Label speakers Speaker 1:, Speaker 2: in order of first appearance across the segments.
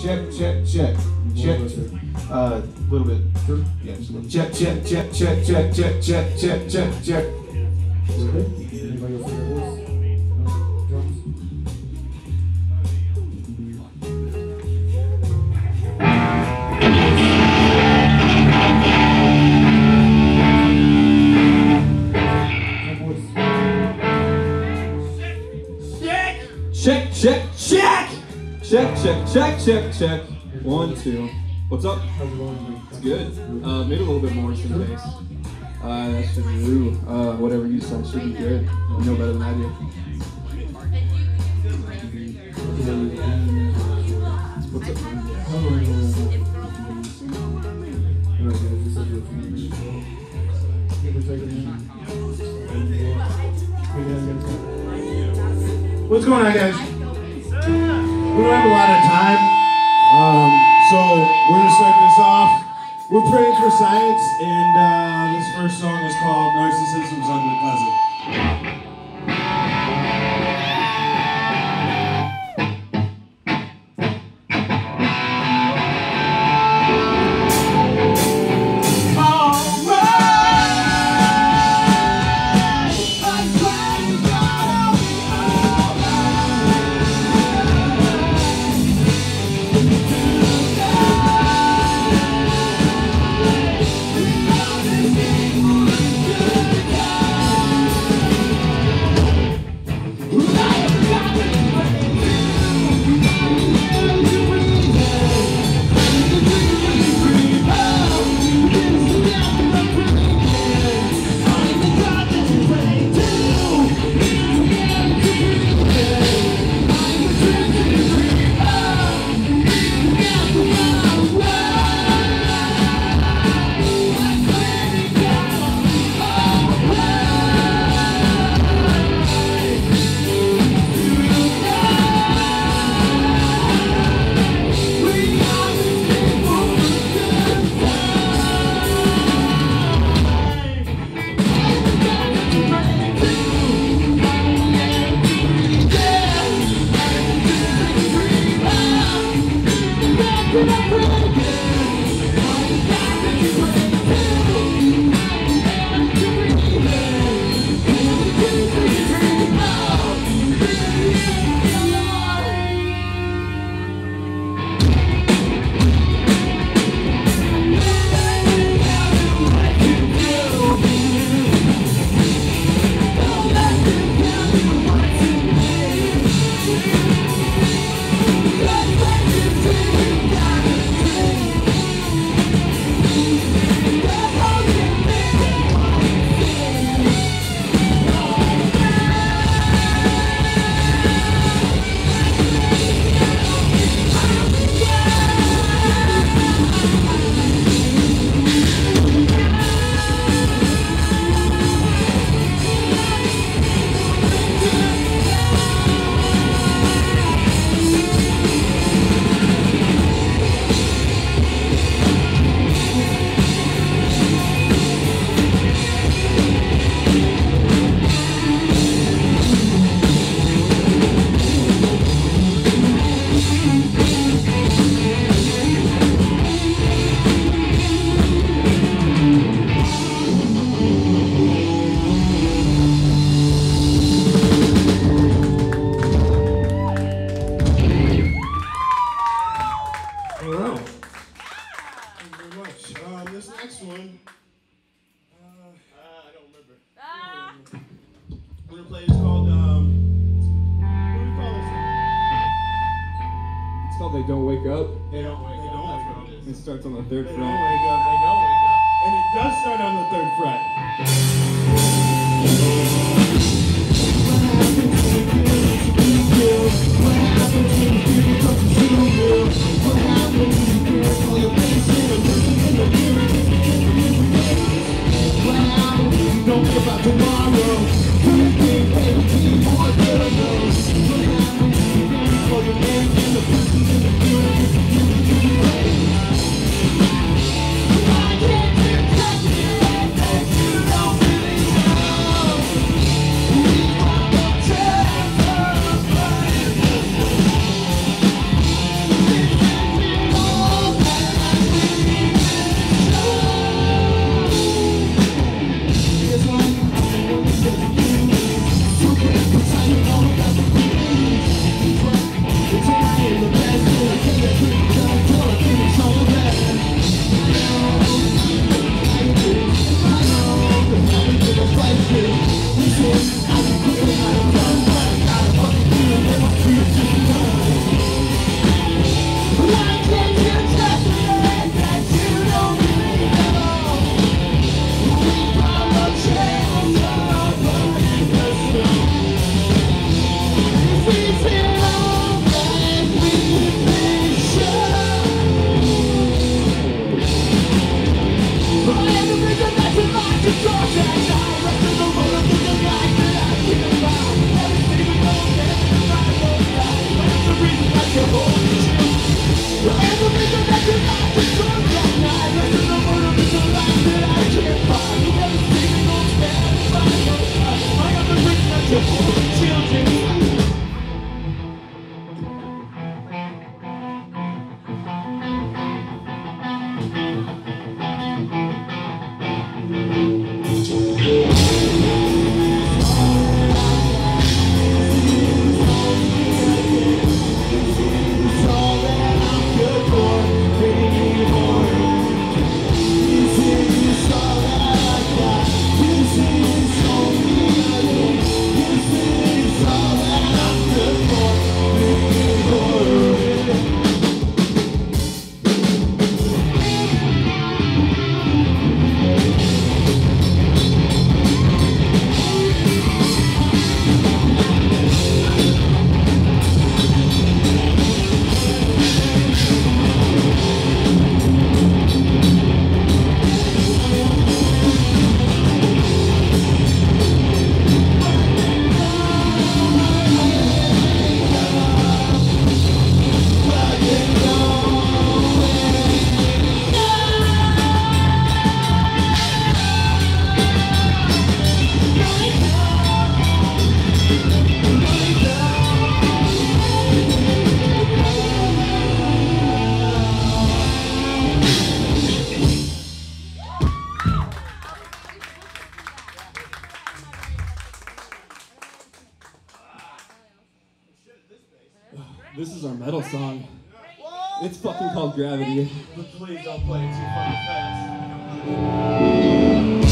Speaker 1: check, check, check, check. Uh, A little bit. Yeah, a little. Check, check, check, check, check, check, check, check, check, check. Check, check, check, check, check, check, check, check. One, two. What's up?
Speaker 2: How's it going?
Speaker 1: It's good. Uh, maybe a little bit more some bass. Uh, that should be ooh, uh, whatever you decide should be good. You know better than I do. What's up?
Speaker 3: What's going on, guys? We don't have a lot of time, um, so we're gonna start this off. We're praying for science, and uh, this first song is called "Narcissism's Under Ugly You called
Speaker 1: They Don't Wake Up.
Speaker 3: They don't. They don't wake up.
Speaker 1: It starts on the third
Speaker 3: They don't
Speaker 1: fret.
Speaker 3: wake up. They don't wake up. And it does start on the third fret. Don't think about tomorrow. Boy. It's fucking called Gravity.
Speaker 4: But please don't play it too fucking fast.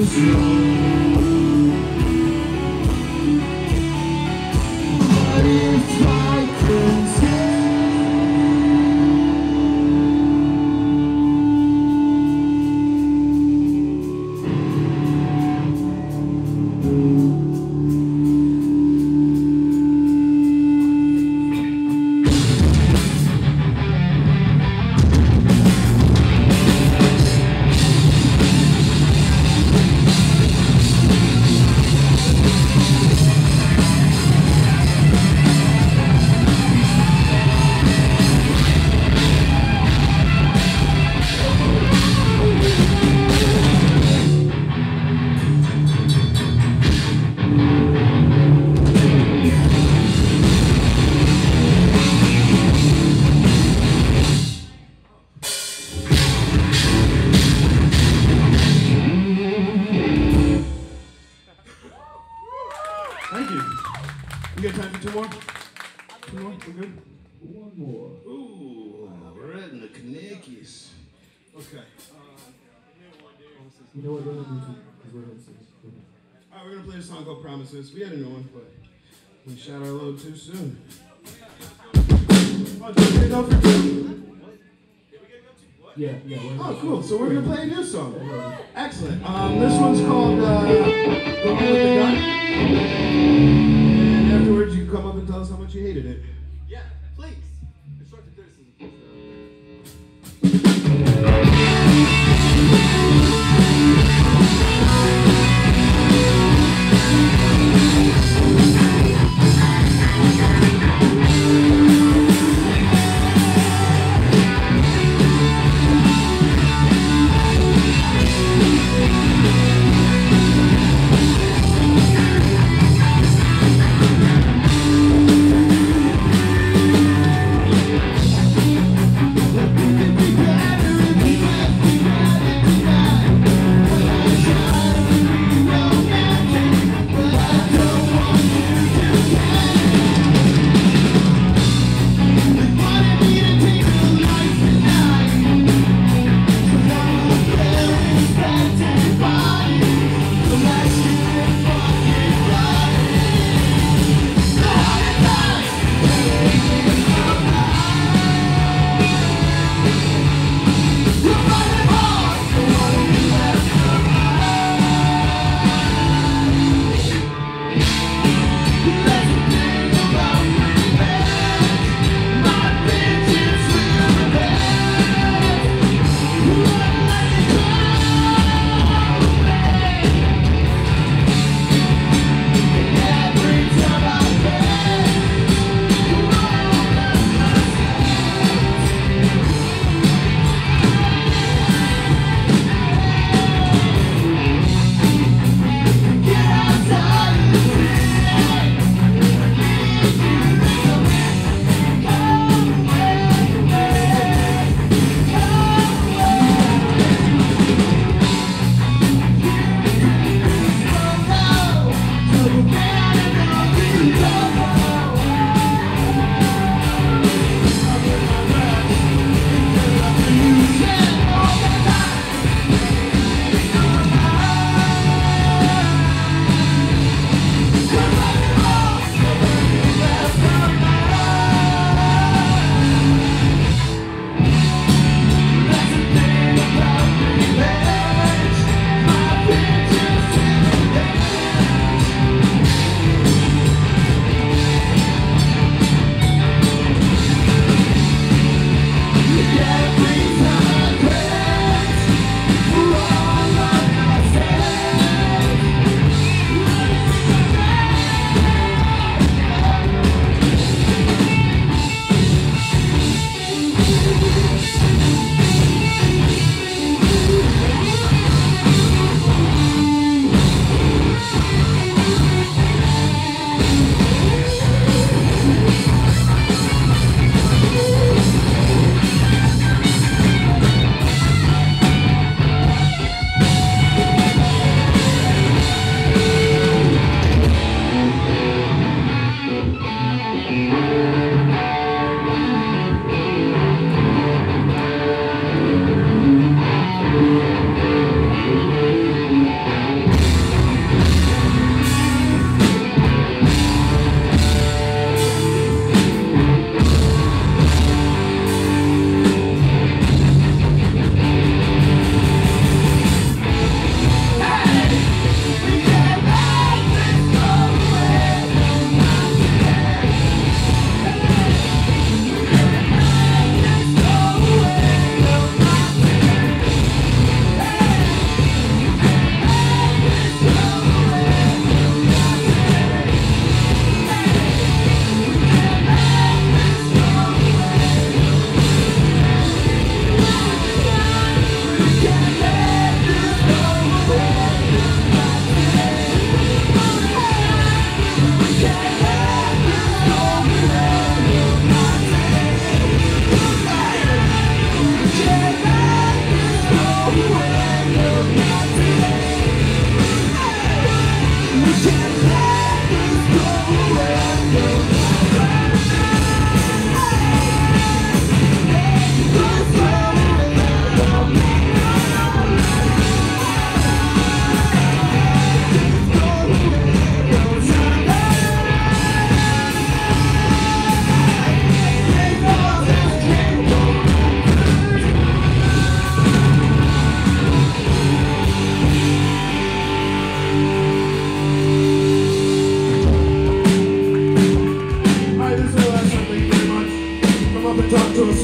Speaker 5: Thank All right, we're gonna play a song called Promises. We had a new one, but we shot our load too soon. Oh, did we go for two?
Speaker 3: Yeah, yeah. we're-
Speaker 5: Oh, cool. So we're gonna play a new song. Excellent. Um, this one's called uh, "The One with the Gun." And afterwards, you can come up and tell us how much you hated it.
Speaker 1: Yeah, please. Constructive criticism.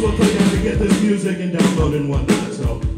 Speaker 6: We
Speaker 7: play could to get this music and download and whatnot, so.